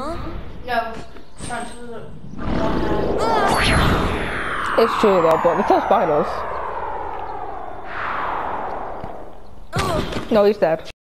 No. It's true though, but the still spied. No, he's dead.